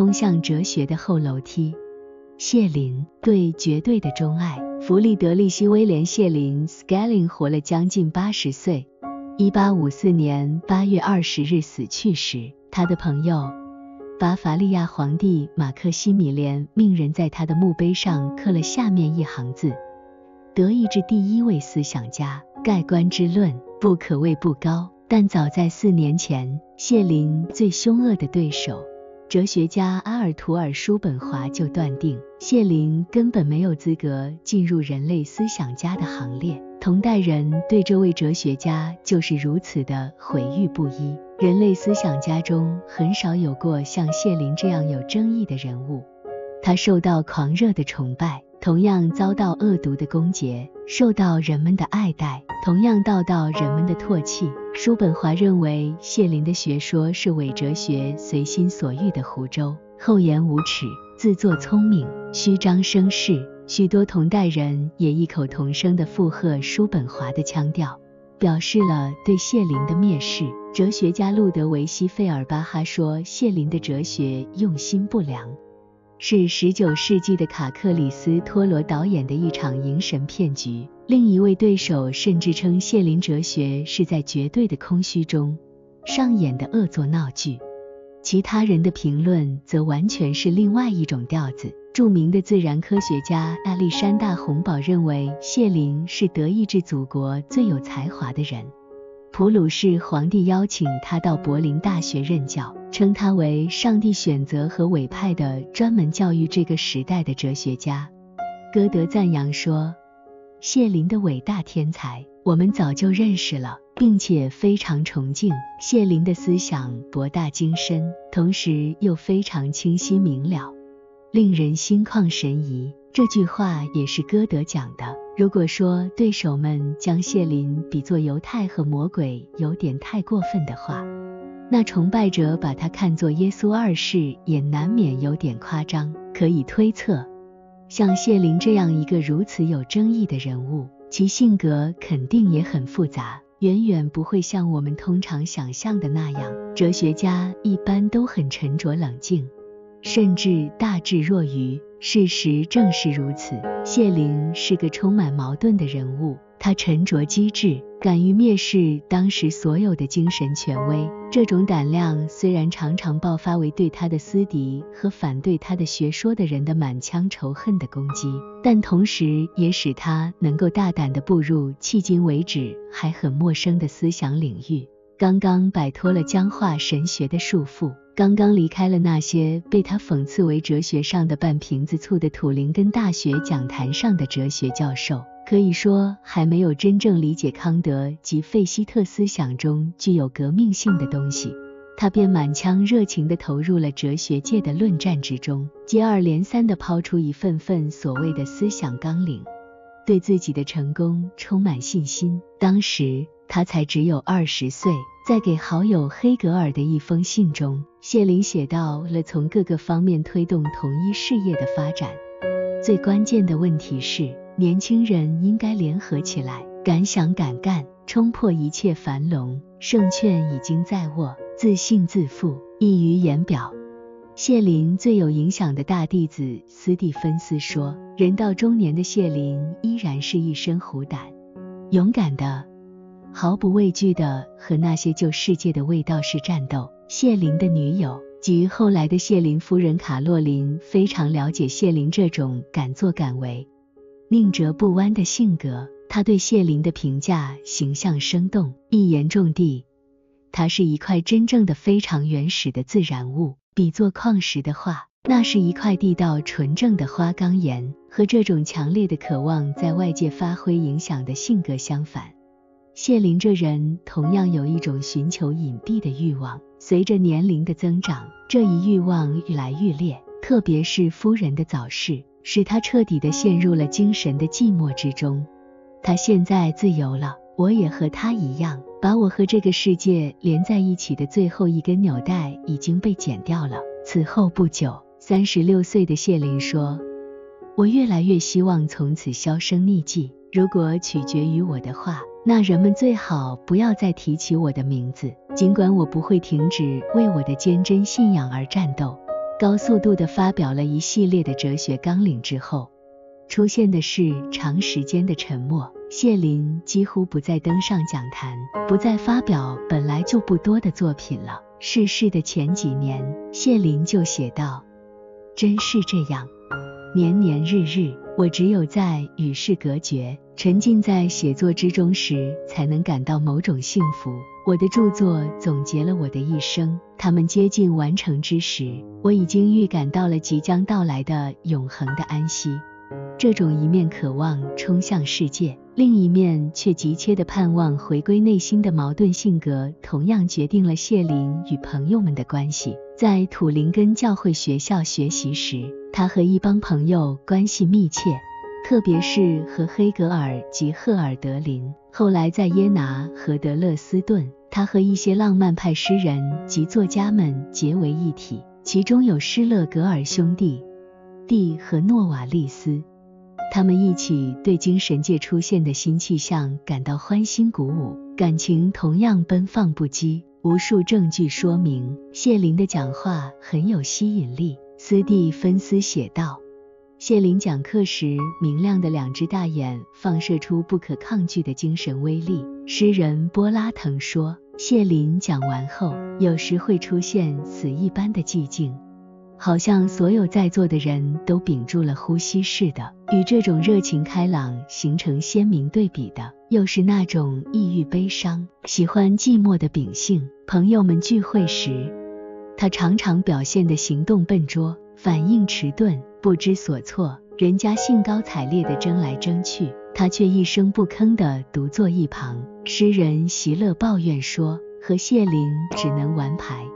通向哲学的后楼梯。谢林对绝对的钟爱。弗里德利希·威廉·谢林 （Schelling） 活了将近八十岁，一八五四年八月二十日死去时，他的朋友巴伐利亚皇帝马克西米连命人在他的墓碑上刻了下面一行字：“德意志第一位思想家，盖棺之论不可谓不高。”但早在四年前，谢林最凶恶的对手。哲学家阿尔图尔·叔本华就断定，谢林根本没有资格进入人类思想家的行列。同代人对这位哲学家就是如此的毁誉不一。人类思想家中很少有过像谢林这样有争议的人物，他受到狂热的崇拜。同样遭到恶毒的攻讦，受到人们的爱戴，同样遭到人们的唾弃。叔本华认为谢林的学说是伪哲学、随心所欲的胡诌，厚颜无耻，自作聪明，虚张声势。许多同代人也异口同声地附和叔本华的腔调，表示了对谢林的蔑视。哲学家路德维希·费尔巴哈说，谢林的哲学用心不良。是十九世纪的卡克里斯托罗导演的一场迎神骗局。另一位对手甚至称谢林哲学是在绝对的空虚中上演的恶作闹剧。其他人的评论则完全是另外一种调子。著名的自然科学家亚历山大·洪堡认为谢林是德意志祖国最有才华的人。普鲁士皇帝邀请他到柏林大学任教，称他为上帝选择和委派的专门教育这个时代的哲学家。歌德赞扬说：“谢林的伟大天才，我们早就认识了，并且非常崇敬。谢林的思想博大精深，同时又非常清晰明了，令人心旷神怡。”这句话也是歌德讲的。如果说对手们将谢林比作犹太和魔鬼有点太过分的话，那崇拜者把他看作耶稣二世也难免有点夸张。可以推测，像谢林这样一个如此有争议的人物，其性格肯定也很复杂，远远不会像我们通常想象的那样。哲学家一般都很沉着冷静。甚至大智若愚。事实正是如此。谢林是个充满矛盾的人物，他沉着机智，敢于蔑视当时所有的精神权威。这种胆量虽然常常爆发为对他的私敌和反对他的学说的人的满腔仇恨的攻击，但同时也使他能够大胆地步入迄今为止还很陌生的思想领域。刚刚摆脱了僵化神学的束缚。刚刚离开了那些被他讽刺为哲学上的半瓶子醋的土林根大学讲坛上的哲学教授，可以说还没有真正理解康德及费希特思想中具有革命性的东西，他便满腔热情地投入了哲学界的论战之中，接二连三地抛出一份份所谓的思想纲领，对自己的成功充满信心。当时他才只有二十岁。在给好友黑格尔的一封信中，谢林写到了从各个方面推动统一事业的发展。最关键的问题是，年轻人应该联合起来，敢想敢干，冲破一切樊笼。胜券已经在握，自信自负，溢于言表。谢林最有影响的大弟子斯蒂芬斯说：“人到中年的谢林依然是一身虎胆，勇敢的。”毫不畏惧的和那些旧世界的卫道士战斗。谢林的女友及后来的谢林夫人卡洛琳非常了解谢林这种敢作敢为、宁折不弯的性格。他对谢林的评价形象生动，一言中的。他是一块真正的非常原始的自然物，比作矿石的话，那是一块地道纯正的花岗岩。和这种强烈的渴望在外界发挥影响的性格相反。谢林这人同样有一种寻求隐蔽的欲望，随着年龄的增长，这一欲望愈来愈烈，特别是夫人的早逝，使他彻底的陷入了精神的寂寞之中。他现在自由了，我也和他一样，把我和这个世界连在一起的最后一根纽带已经被剪掉了。此后不久，三十六岁的谢林说：“我越来越希望从此销声匿迹，如果取决于我的话。”那人们最好不要再提起我的名字，尽管我不会停止为我的坚贞信仰而战斗。高速度地发表了一系列的哲学纲领之后，出现的是长时间的沉默。谢林几乎不再登上讲坛，不再发表本来就不多的作品了。逝世的前几年，谢林就写道：“真是这样，年年日日，我只有在与世隔绝。”沉浸在写作之中时，才能感到某种幸福。我的著作总结了我的一生，他们接近完成之时，我已经预感到了即将到来的永恒的安息。这种一面渴望冲向世界，另一面却急切的盼望回归内心的矛盾性格，同样决定了谢林与朋友们的关系。在土林根教会学校学习时，他和一帮朋友关系密切。特别是和黑格尔及赫尔德林，后来在耶拿和德勒斯顿，他和一些浪漫派诗人及作家们结为一体，其中有施勒格尔兄弟蒂和诺瓦利斯，他们一起对精神界出现的新气象感到欢欣鼓舞，感情同样奔放不羁。无数证据说明谢林的讲话很有吸引力。斯蒂芬斯写道。谢林讲课时，明亮的两只大眼放射出不可抗拒的精神威力。诗人波拉腾说，谢林讲完后，有时会出现死一般的寂静，好像所有在座的人都屏住了呼吸似的。与这种热情开朗形成鲜明对比的，又是那种抑郁悲伤、喜欢寂寞的秉性。朋友们聚会时，他常常表现的行动笨拙，反应迟钝。不知所措，人家兴高采烈地争来争去，他却一声不吭地独坐一旁。诗人席勒抱怨说：“和谢林只能玩牌，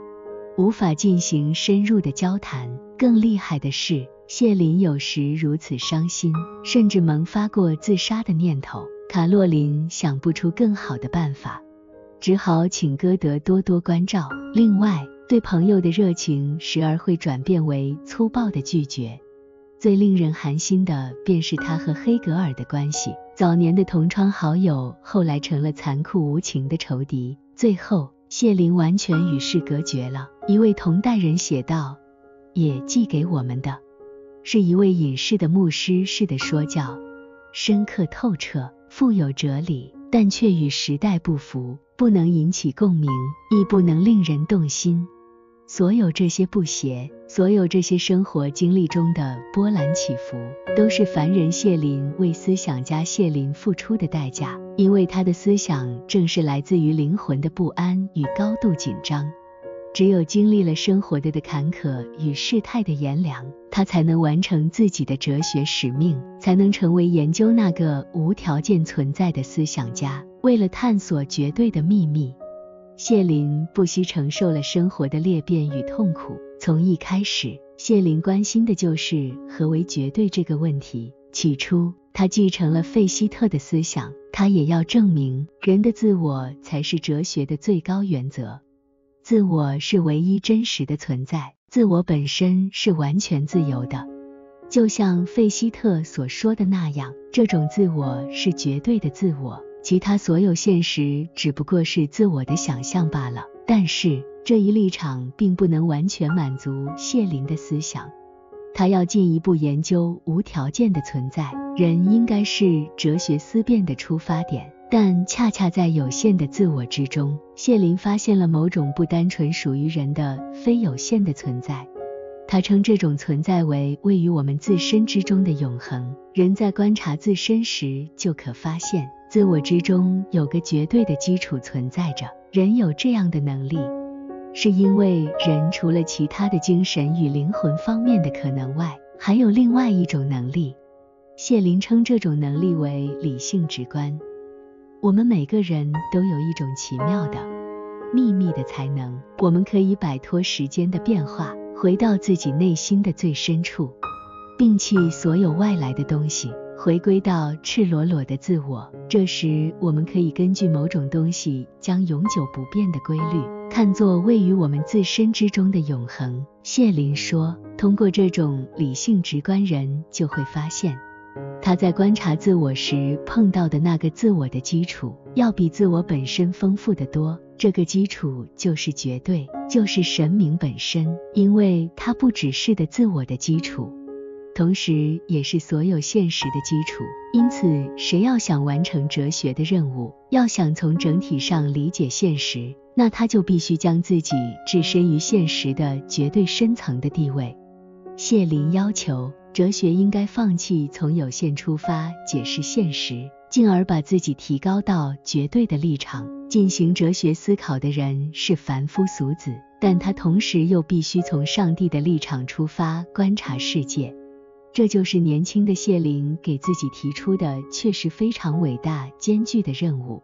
无法进行深入的交谈。更厉害的是，谢林有时如此伤心，甚至萌发过自杀的念头。卡洛琳想不出更好的办法，只好请歌德多多关照。另外，对朋友的热情时而会转变为粗暴的拒绝。”最令人寒心的便是他和黑格尔的关系。早年的同窗好友，后来成了残酷无情的仇敌。最后，谢林完全与世隔绝了。一位同代人写道：“也寄给我们的，是一位隐士的牧师式的说教，深刻透彻，富有哲理，但却与时代不符，不能引起共鸣，亦不能令人动心。所有这些不协。”所有这些生活经历中的波澜起伏，都是凡人谢林为思想家谢林付出的代价，因为他的思想正是来自于灵魂的不安与高度紧张。只有经历了生活的的坎坷与事态的炎凉，他才能完成自己的哲学使命，才能成为研究那个无条件存在的思想家。为了探索绝对的秘密，谢林不惜承受了生活的裂变与痛苦。从一开始，谢林关心的就是何为绝对这个问题。起初，他继承了费希特的思想，他也要证明人的自我才是哲学的最高原则，自我是唯一真实的存在，自我本身是完全自由的。就像费希特所说的那样，这种自我是绝对的自我，其他所有现实只不过是自我的想象罢了。但是，这一立场并不能完全满足谢林的思想，他要进一步研究无条件的存在。人应该是哲学思辨的出发点，但恰恰在有限的自我之中，谢林发现了某种不单纯属于人的非有限的存在。他称这种存在为位于我们自身之中的永恒。人在观察自身时，就可发现自我之中有个绝对的基础存在着。人有这样的能力。是因为人除了其他的精神与灵魂方面的可能外，还有另外一种能力。谢林称这种能力为理性直观。我们每个人都有一种奇妙的、秘密的才能，我们可以摆脱时间的变化，回到自己内心的最深处，摒弃所有外来的东西，回归到赤裸裸的自我。这时，我们可以根据某种东西将永久不变的规律。看作位于我们自身之中的永恒，谢林说，通过这种理性直观，人就会发现，他在观察自我时碰到的那个自我的基础，要比自我本身丰富的多。这个基础就是绝对，就是神明本身，因为它不只是的自我的基础，同时也是所有现实的基础。因此，谁要想完成哲学的任务，要想从整体上理解现实，那他就必须将自己置身于现实的绝对深层的地位。谢林要求，哲学应该放弃从有限出发解释现实，进而把自己提高到绝对的立场进行哲学思考的人是凡夫俗子，但他同时又必须从上帝的立场出发观察世界。这就是年轻的谢林给自己提出的，确实非常伟大艰巨的任务。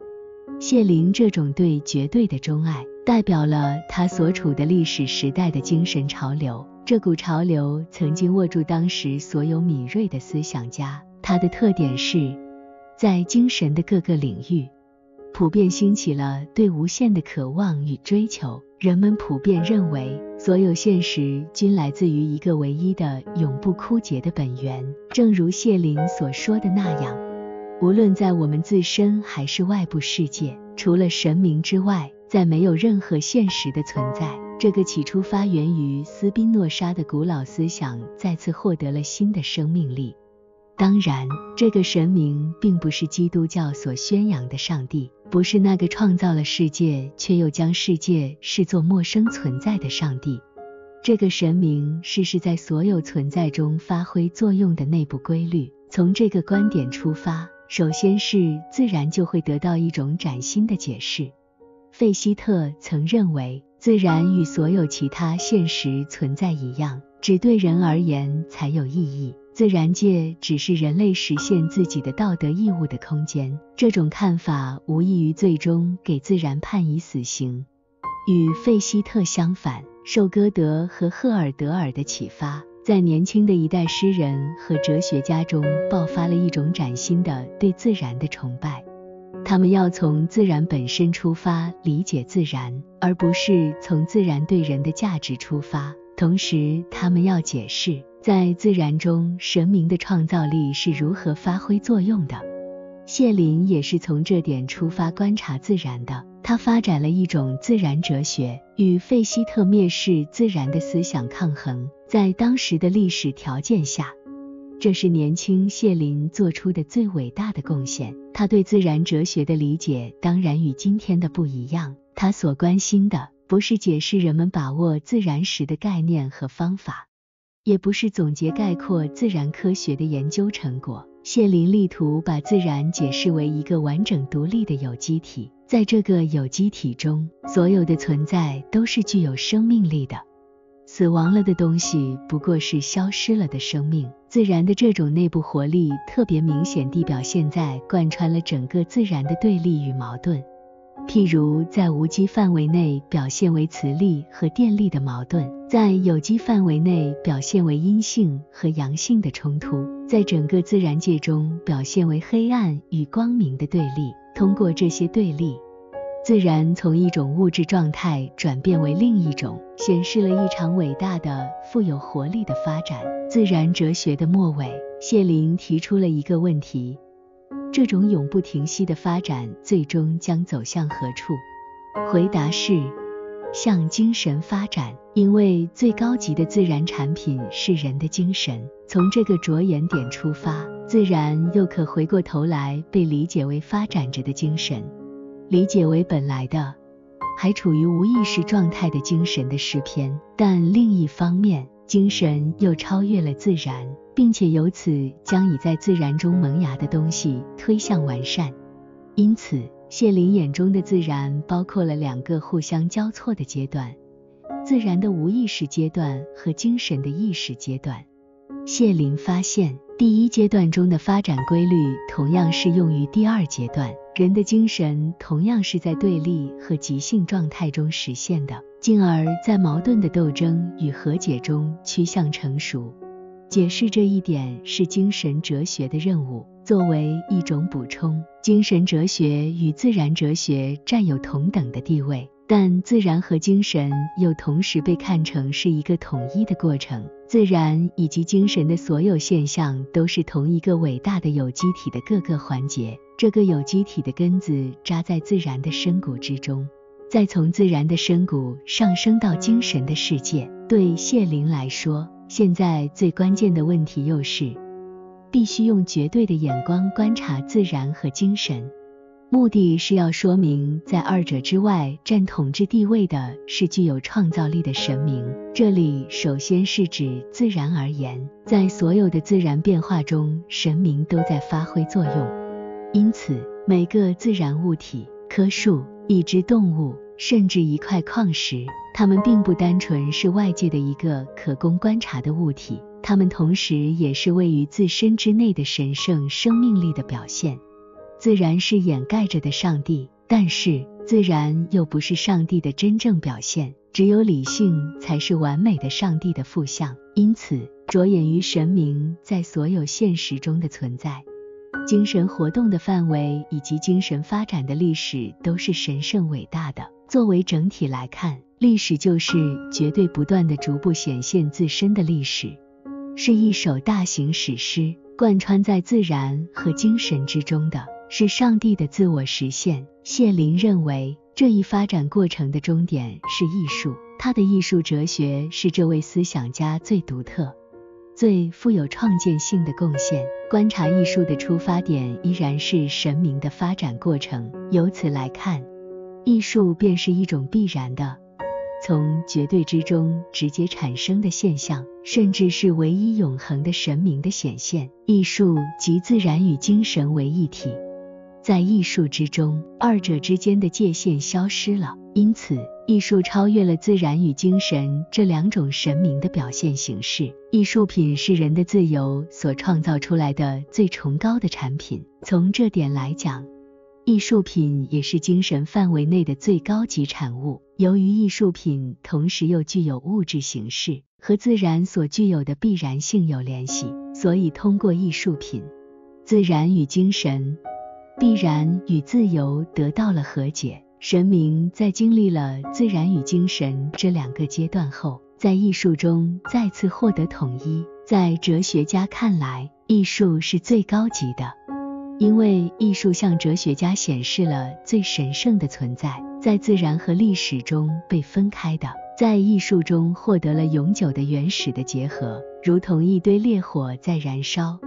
谢林这种对绝对的钟爱，代表了他所处的历史时代的精神潮流。这股潮流曾经握住当时所有敏锐的思想家。它的特点是，在精神的各个领域，普遍兴起了对无限的渴望与追求。人们普遍认为，所有现实均来自于一个唯一的、永不枯竭的本源。正如谢林所说的那样，无论在我们自身还是外部世界，除了神明之外，再没有任何现实的存在。这个起初发源于斯宾诺莎的古老思想，再次获得了新的生命力。当然，这个神明并不是基督教所宣扬的上帝，不是那个创造了世界却又将世界视作陌生存在的上帝。这个神明是是在所有存在中发挥作用的内部规律。从这个观点出发，首先是自然就会得到一种崭新的解释。费希特曾认为，自然与所有其他现实存在一样，只对人而言才有意义。自然界只是人类实现自己的道德义务的空间。这种看法无异于最终给自然判以死刑。与费希特相反，受歌德和赫尔德尔的启发，在年轻的一代诗人和哲学家中爆发了一种崭新的对自然的崇拜。他们要从自然本身出发理解自然，而不是从自然对人的价值出发。同时，他们要解释。在自然中，神明的创造力是如何发挥作用的？谢林也是从这点出发观察自然的。他发展了一种自然哲学，与费希特蔑视自然的思想抗衡。在当时的历史条件下，这是年轻谢林做出的最伟大的贡献。他对自然哲学的理解当然与今天的不一样。他所关心的不是解释人们把握自然时的概念和方法。也不是总结概括自然科学的研究成果。谢林力图把自然解释为一个完整独立的有机体，在这个有机体中，所有的存在都是具有生命力的。死亡了的东西不过是消失了的生命。自然的这种内部活力特别明显地表现在贯穿了整个自然的对立与矛盾。譬如在无机范围内表现为磁力和电力的矛盾，在有机范围内表现为阴性和阳性的冲突，在整个自然界中表现为黑暗与光明的对立。通过这些对立，自然从一种物质状态转变为另一种，显示了一场伟大的、富有活力的发展。自然哲学的末尾，谢林提出了一个问题。这种永不停息的发展最终将走向何处？回答是向精神发展，因为最高级的自然产品是人的精神。从这个着眼点出发，自然又可回过头来被理解为发展着的精神，理解为本来的，还处于无意识状态的精神的诗篇。但另一方面，精神又超越了自然。并且由此将已在自然中萌芽的东西推向完善。因此，谢林眼中的自然包括了两个互相交错的阶段：自然的无意识阶段和精神的意识阶段。谢林发现，第一阶段中的发展规律同样适用于第二阶段，人的精神同样是在对立和极性状态中实现的，进而，在矛盾的斗争与和解中趋向成熟。解释这一点是精神哲学的任务。作为一种补充，精神哲学与自然哲学占有同等的地位，但自然和精神又同时被看成是一个统一的过程。自然以及精神的所有现象都是同一个伟大的有机体的各个环节。这个有机体的根子扎在自然的深谷之中。再从自然的深谷上升到精神的世界。对谢林来说，现在最关键的问题又是，必须用绝对的眼光观察自然和精神。目的是要说明，在二者之外占统治地位的是具有创造力的神明。这里首先是指自然而言，在所有的自然变化中，神明都在发挥作用。因此，每个自然物体、棵树、一只动物，甚至一块矿石，它们并不单纯是外界的一个可供观察的物体，它们同时也是位于自身之内的神圣生命力的表现。自然是掩盖着的上帝，但是自然又不是上帝的真正表现。只有理性才是完美的上帝的负向。因此，着眼于神明在所有现实中的存在，精神活动的范围以及精神发展的历史都是神圣伟大的。作为整体来看，历史就是绝对不断的逐步显现自身的历史，是一首大型史诗，贯穿在自然和精神之中的。是上帝的自我实现。谢林认为，这一发展过程的终点是艺术。他的艺术哲学是这位思想家最独特、最富有创建性的贡献。观察艺术的出发点依然是神明的发展过程。由此来看，艺术便是一种必然的。从绝对之中直接产生的现象，甚至是唯一永恒的神明的显现。艺术即自然与精神为一体。在艺术之中，二者之间的界限消失了，因此艺术超越了自然与精神这两种神明的表现形式。艺术品是人的自由所创造出来的最崇高的产品。从这点来讲，艺术品也是精神范围内的最高级产物。由于艺术品同时又具有物质形式和自然所具有的必然性有联系，所以通过艺术品，自然与精神。必然与自由得到了和解。神明在经历了自然与精神这两个阶段后，在艺术中再次获得统一。在哲学家看来，艺术是最高级的，因为艺术向哲学家显示了最神圣的存在，在自然和历史中被分开的，在艺术中获得了永久的原始的结合，如同一堆烈火在燃烧。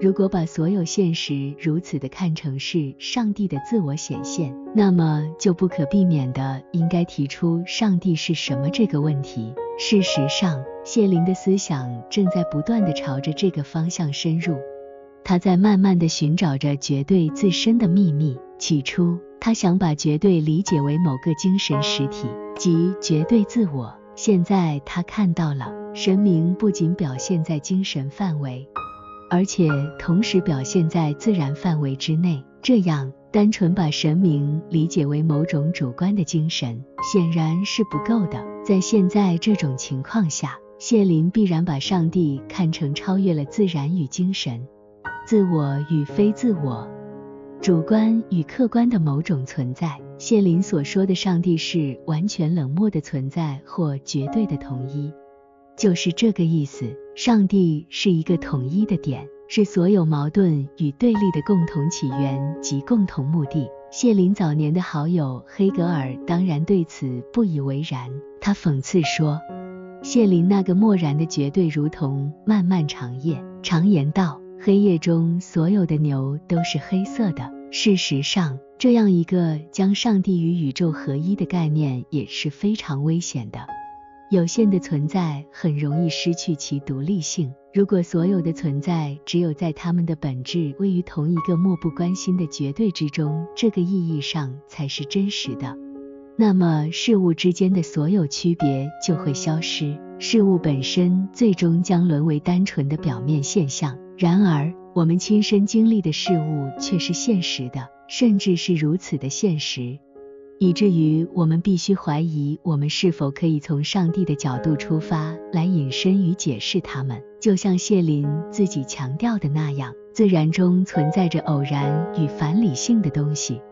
如果把所有现实如此的看成是上帝的自我显现，那么就不可避免的应该提出上帝是什么这个问题。事实上，谢林的思想正在不断的朝着这个方向深入，他在慢慢的寻找着绝对自身的秘密。起初，他想把绝对理解为某个精神实体，即绝对自我。现在他看到了，神明不仅表现在精神范围。而且同时表现在自然范围之内，这样单纯把神明理解为某种主观的精神，显然是不够的。在现在这种情况下，谢林必然把上帝看成超越了自然与精神、自我与非自我、主观与客观的某种存在。谢林所说的上帝是完全冷漠的存在或绝对的统一。就是这个意思。上帝是一个统一的点，是所有矛盾与对立的共同起源及共同目的。谢林早年的好友黑格尔当然对此不以为然，他讽刺说：“谢林那个漠然的绝对，如同漫漫长夜。常言道，黑夜中所有的牛都是黑色的。事实上，这样一个将上帝与宇宙合一的概念也是非常危险的。”有限的存在很容易失去其独立性。如果所有的存在只有在它们的本质位于同一个漠不关心的绝对之中，这个意义上才是真实的，那么事物之间的所有区别就会消失，事物本身最终将沦为单纯的表面现象。然而，我们亲身经历的事物却是现实的，甚至是如此的现实。以至于我们必须怀疑，我们是否可以从上帝的角度出发来引申与解释它们。就像谢林自己强调的那样，自然中存在着偶然与反理性的东西，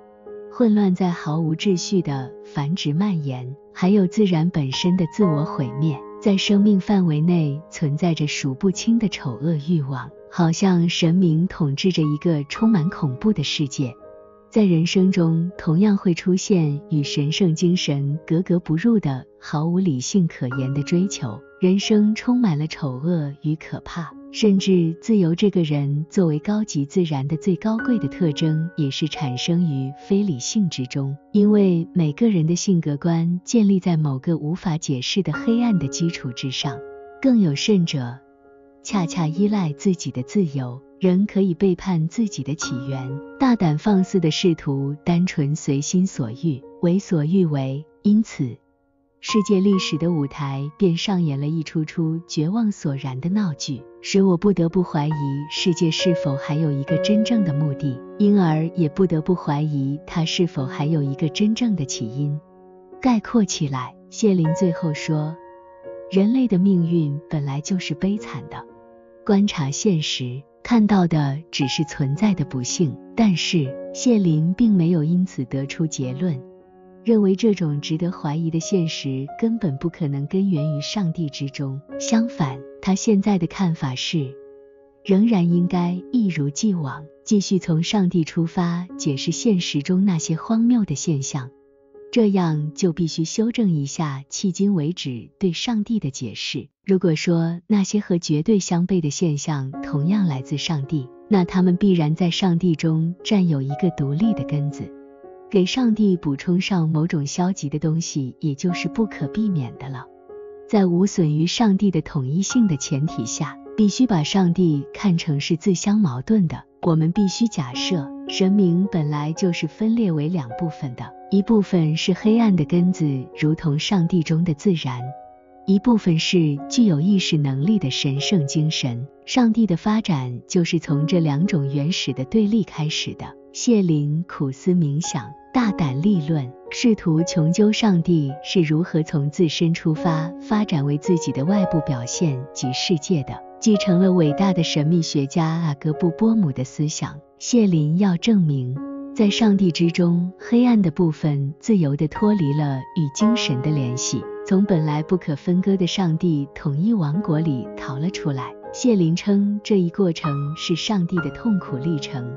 混乱在毫无秩序的繁殖蔓延，还有自然本身的自我毁灭。在生命范围内存在着数不清的丑恶欲望，好像神明统治着一个充满恐怖的世界。在人生中同样会出现与神圣精神格格不入的、毫无理性可言的追求。人生充满了丑恶与可怕，甚至自由这个人作为高级自然的最高贵的特征，也是产生于非理性之中。因为每个人的性格观建立在某个无法解释的黑暗的基础之上，更有甚者，恰恰依赖自己的自由。人可以背叛自己的起源，大胆放肆的试图单纯随心所欲，为所欲为。因此，世界历史的舞台便上演了一出出绝望索然的闹剧，使我不得不怀疑世界是否还有一个真正的目的，因而也不得不怀疑它是否还有一个真正的起因。概括起来，谢林最后说：“人类的命运本来就是悲惨的。观察现实。”看到的只是存在的不幸，但是谢林并没有因此得出结论，认为这种值得怀疑的现实根本不可能根源于上帝之中。相反，他现在的看法是，仍然应该一如既往，继续从上帝出发解释现实中那些荒谬的现象。这样就必须修正一下迄今为止对上帝的解释。如果说那些和绝对相悖的现象同样来自上帝，那他们必然在上帝中占有一个独立的根子，给上帝补充上某种消极的东西，也就是不可避免的了。在无损于上帝的统一性的前提下，必须把上帝看成是自相矛盾的。我们必须假设，神明本来就是分裂为两部分的，一部分是黑暗的根子，如同上帝中的自然；一部分是具有意识能力的神圣精神。上帝的发展就是从这两种原始的对立开始的。谢林苦思冥想，大胆立论，试图穷究上帝是如何从自身出发，发展为自己的外部表现及世界的。继承了伟大的神秘学家阿格布波姆的思想，谢林要证明，在上帝之中，黑暗的部分自由地脱离了与精神的联系，从本来不可分割的上帝统一王国里逃了出来。谢林称这一过程是上帝的痛苦历程，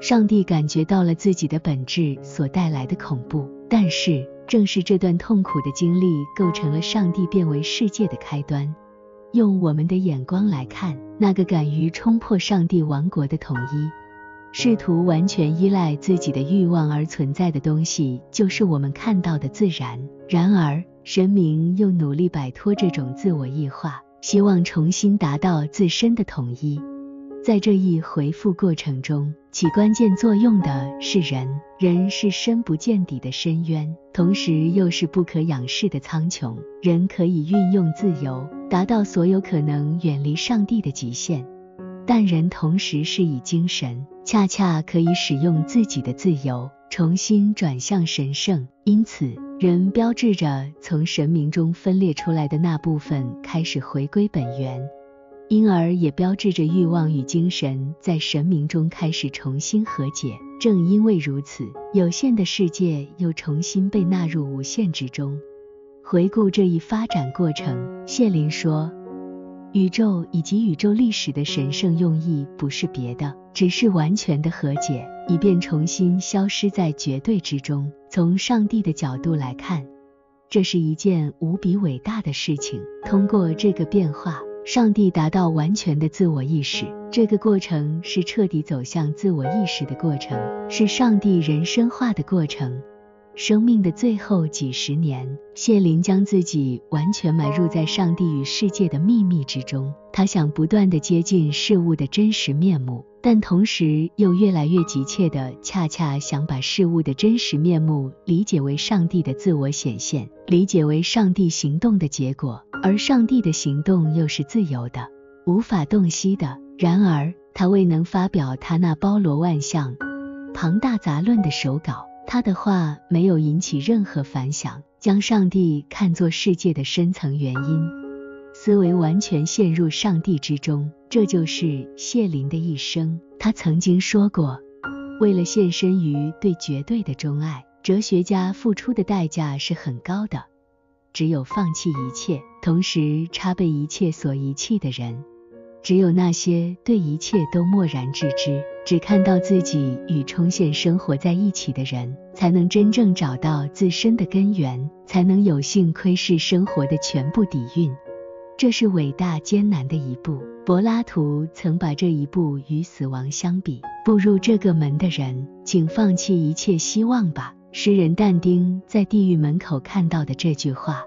上帝感觉到了自己的本质所带来的恐怖，但是正是这段痛苦的经历构成了上帝变为世界的开端。用我们的眼光来看，那个敢于冲破上帝王国的统一，试图完全依赖自己的欲望而存在的东西，就是我们看到的自然。然而，神明又努力摆脱这种自我异化，希望重新达到自身的统一。在这一回复过程中，起关键作用的是人。人是深不见底的深渊，同时又是不可仰视的苍穹。人可以运用自由，达到所有可能远离上帝的极限，但人同时是以精神，恰恰可以使用自己的自由，重新转向神圣。因此，人标志着从神明中分裂出来的那部分开始回归本源。因而也标志着欲望与精神在神明中开始重新和解。正因为如此，有限的世界又重新被纳入无限之中。回顾这一发展过程，谢林说，宇宙以及宇宙历史的神圣用意不是别的，只是完全的和解，以便重新消失在绝对之中。从上帝的角度来看，这是一件无比伟大的事情。通过这个变化。上帝达到完全的自我意识，这个过程是彻底走向自我意识的过程，是上帝人生化的过程。生命的最后几十年，谢林将自己完全埋入在上帝与世界的秘密之中。他想不断的接近事物的真实面目。但同时又越来越急切的，恰恰想把事物的真实面目理解为上帝的自我显现，理解为上帝行动的结果，而上帝的行动又是自由的，无法洞悉的。然而，他未能发表他那包罗万象、庞大杂论的手稿，他的话没有引起任何反响，将上帝看作世界的深层原因。思维完全陷入上帝之中，这就是谢林的一生。他曾经说过，为了献身于对绝对的钟爱，哲学家付出的代价是很高的。只有放弃一切，同时插被一切所遗弃的人，只有那些对一切都漠然置之，只看到自己与冲线生活在一起的人，才能真正找到自身的根源，才能有幸窥视生活的全部底蕴。这是伟大艰难的一步。柏拉图曾把这一步与死亡相比。步入这个门的人，请放弃一切希望吧。诗人但丁在地狱门口看到的这句话，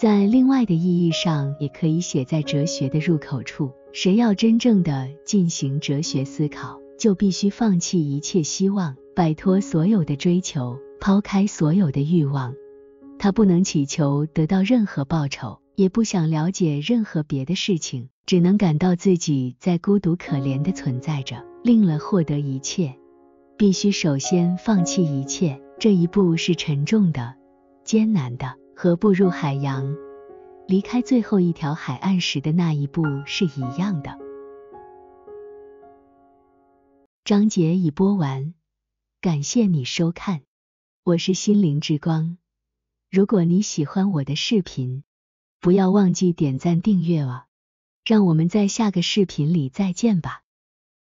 在另外的意义上，也可以写在哲学的入口处。谁要真正的进行哲学思考，就必须放弃一切希望，摆脱所有的追求，抛开所有的欲望。他不能祈求得到任何报酬。也不想了解任何别的事情，只能感到自己在孤独可怜的存在着，令了获得一切。必须首先放弃一切，这一步是沉重的、艰难的，和步入海洋、离开最后一条海岸时的那一步是一样的。章节已播完，感谢你收看，我是心灵之光。如果你喜欢我的视频，不要忘记点赞订阅哦，让我们在下个视频里再见吧。